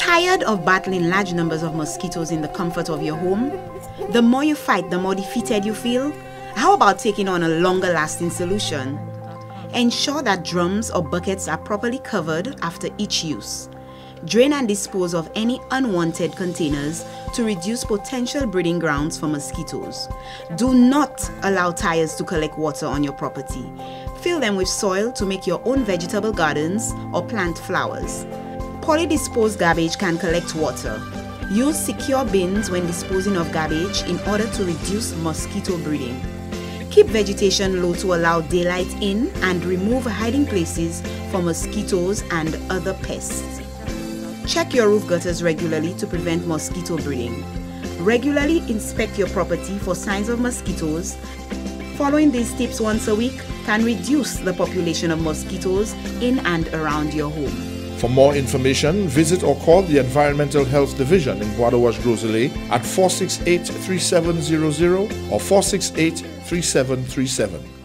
Tired of battling large numbers of mosquitoes in the comfort of your home? The more you fight, the more defeated you feel? How about taking on a longer lasting solution? Ensure that drums or buckets are properly covered after each use. Drain and dispose of any unwanted containers to reduce potential breeding grounds for mosquitoes. Do not allow tires to collect water on your property. Fill them with soil to make your own vegetable gardens or plant flowers. Polydisposed garbage can collect water. Use secure bins when disposing of garbage in order to reduce mosquito breeding. Keep vegetation low to allow daylight in and remove hiding places for mosquitoes and other pests. Check your roof gutters regularly to prevent mosquito breeding. Regularly inspect your property for signs of mosquitoes. Following these tips once a week can reduce the population of mosquitoes in and around your home. For more information, visit or call the Environmental Health Division in Guadawash Gros Islet at 468 3700 or 468 3737.